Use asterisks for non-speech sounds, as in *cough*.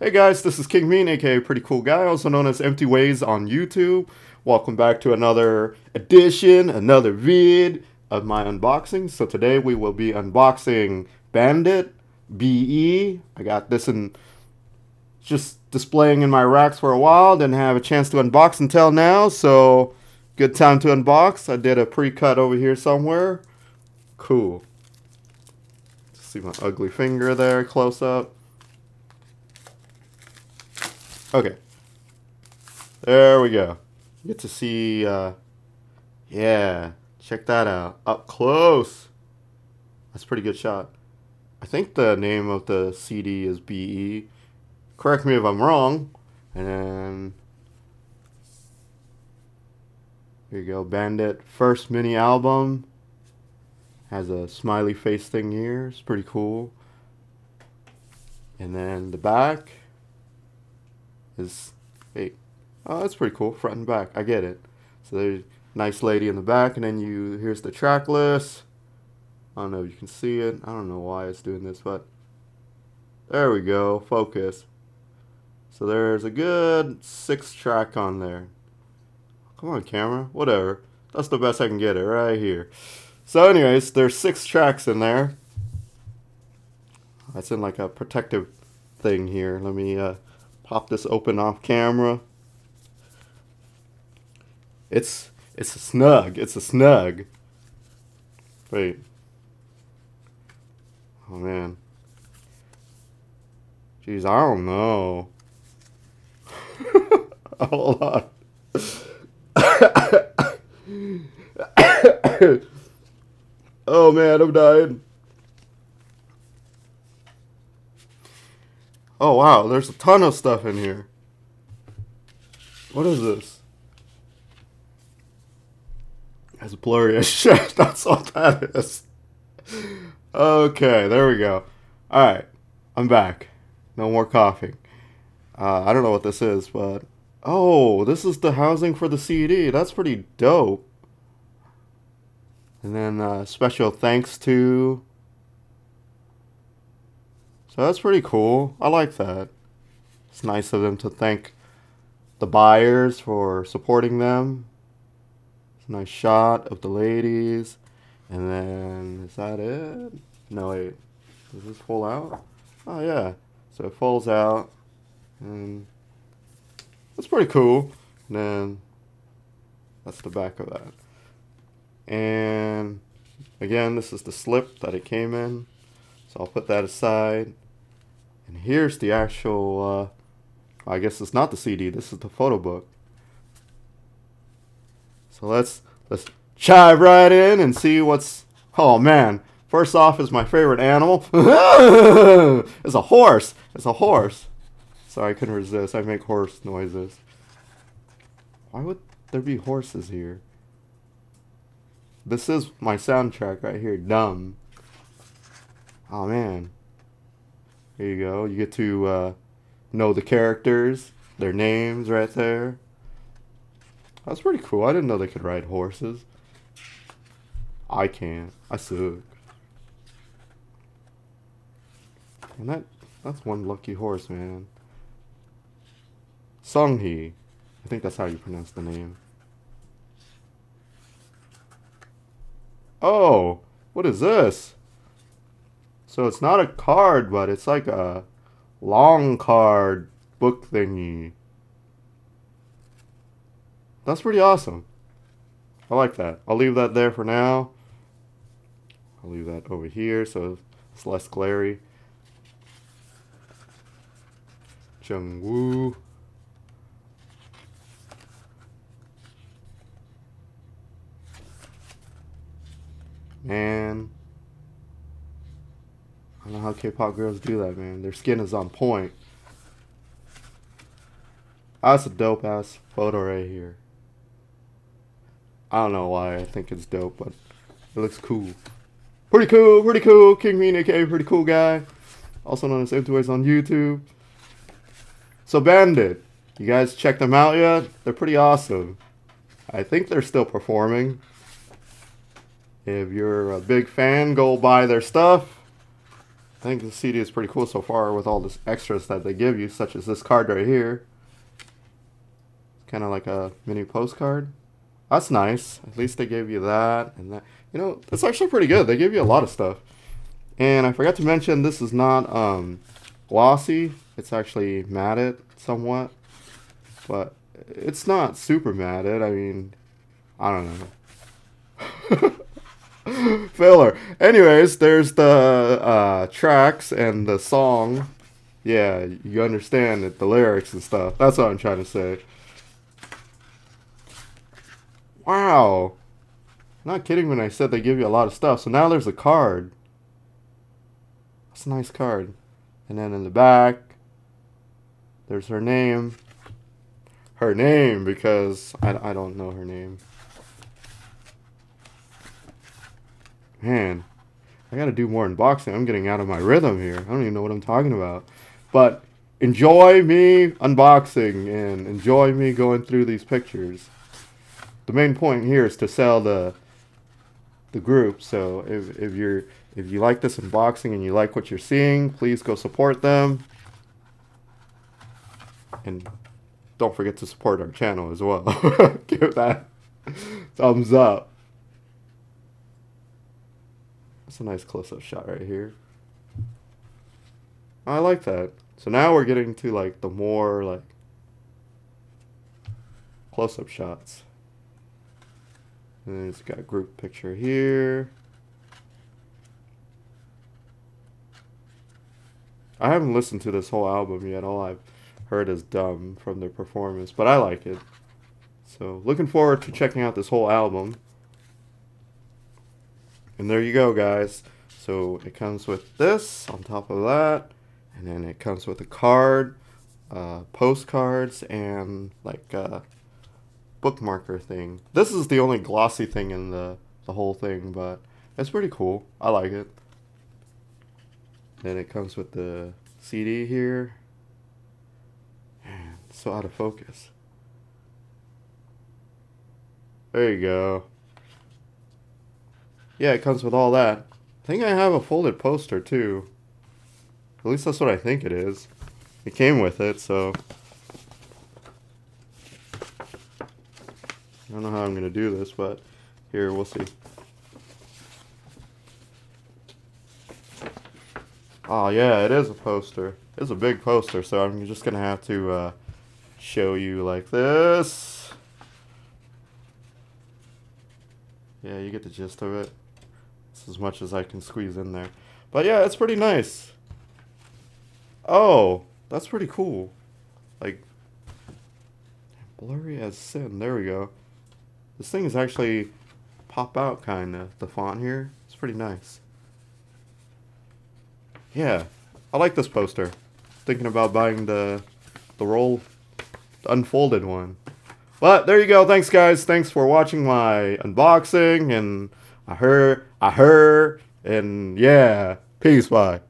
Hey guys, this is King Mean, aka Pretty Cool Guy, also known as Empty Ways on YouTube. Welcome back to another edition, another vid of my unboxing. So today we will be unboxing BVNDIT BE. I got this in just displaying in my racks for a while, didn't have a chance to unbox until now, so good time to unbox. I did a pre-cut over here somewhere. Cool. See my ugly finger there close up. Okay. There we go. Get to see, uh, yeah, check that out. Up close. That's a pretty good shot. I think the name of the CD is BE. Correct me if I'm wrong. And then, here you go, BVNDIT. First mini album. Has a smiley face thing here. It's pretty cool. And then the back is hey oh that's pretty cool front and back I get it. So there's nice lady in the back and then you here's the track list. I don't know if you can see it. I don't know why it's doing this but there we go focus. So there's a good six track on there. Come on camera whatever. That's the best I can get it right here. So anyways there's six tracks in there. That's in like a protective thing here. Let me uh pop this open off camera. It's it's a snug. It's a snug. Wait. Oh man. Jeez, I don't know. *laughs* Hold on. *coughs* *coughs* oh man, I'm dying. Oh wow, there's a ton of stuff in here. What is this? It's blurry as *laughs* shit. That's all that is. Okay, there we go. Alright, I'm back. No more coughing. Uh, I don't know what this is, but... Oh, this is the housing for the CD. That's pretty dope. And then uh, special thanks to so that's pretty cool. I like that. It's nice of them to thank the buyers for supporting them. It's a nice shot of the ladies. And then, is that it? No, wait. Does this fall out? Oh, yeah. So it falls out. And that's pretty cool. And then, that's the back of that. And again, this is the slip that it came in. So I'll put that aside. Here's the actual, uh, I guess it's not the CD, this is the photo book. So let's, let's chive right in and see what's, oh man. First off is my favorite animal. *laughs* it's a horse. It's a horse. Sorry, I couldn't resist. I make horse noises. Why would there be horses here? This is my soundtrack right here, Dumb. Oh man. You go. You get to uh, know the characters, their names right there. That's pretty cool. I didn't know they could ride horses. I can't. I suck. And that that's one lucky horse, man. Songhee. I think that's how you pronounce the name. Oh, what is this? So it's not a card, but it's like a long card book thingy. That's pretty awesome. I like that. I'll leave that there for now. I'll leave that over here so it's less glary. Jung Woo. Man. I don't know how K-pop girls do that, man. Their skin is on point. Ah, that's a dope ass photo right here. I don't know why I think it's dope, but it looks cool. Pretty cool, pretty cool. King Mean, aka pretty cool guy. Also known as Empty Ways on YouTube. So BVNDIT, you guys check them out yet? They're pretty awesome. I think they're still performing. If you're a big fan, go buy their stuff. I think the CD is pretty cool so far with all the extras that they give you, such as this card right here. It's Kind of like a mini postcard. That's nice. At least they gave you that and that. You know, it's actually pretty good. They gave you a lot of stuff. And I forgot to mention, this is not um, glossy. It's actually matted somewhat. But it's not super matted. I mean, I don't know. *laughs* *laughs* Filler. Anyways, there's the uh, tracks and the song. Yeah, you understand it, the lyrics and stuff. That's what I'm trying to say. Wow. Not kidding when I said they give you a lot of stuff. So now there's a card. That's a nice card. And then in the back, there's her name. Her name, because I, I don't know her name. Man, I gotta do more unboxing. I'm getting out of my rhythm here. I don't even know what I'm talking about. But enjoy me unboxing and enjoy me going through these pictures. The main point here is to sell the the group. So if, if you're if you like this unboxing and you like what you're seeing, please go support them. And don't forget to support our channel as well. *laughs* Give that thumbs up. That's a nice close-up shot right here. I like that. So now we're getting to like the more like close-up shots. And it's got group picture here. I haven't listened to this whole album yet. All I've heard is dumb from their performance, but I like it. So looking forward to checking out this whole album. And there you go, guys. So it comes with this on top of that. And then it comes with a card, uh, postcards, and like a bookmarker thing. This is the only glossy thing in the, the whole thing, but it's pretty cool. I like it. Then it comes with the CD here. So out of focus. There you go. Yeah, it comes with all that. I think I have a folded poster too. At least that's what I think it is. It came with it, so... I don't know how I'm going to do this, but here, we'll see. Oh, yeah, it is a poster. It's a big poster, so I'm just going to have to uh, show you like this. Yeah, you get the gist of it. As much as I can squeeze in there. But yeah, it's pretty nice. Oh, that's pretty cool. Like, blurry as sin. There we go. This thing is actually pop out kind of, the font here. It's pretty nice. Yeah, I like this poster. Thinking about buying the, the roll, the unfolded one. But there you go. Thanks, guys. Thanks for watching my unboxing. And I heard, I heard, and yeah. Peace, bye.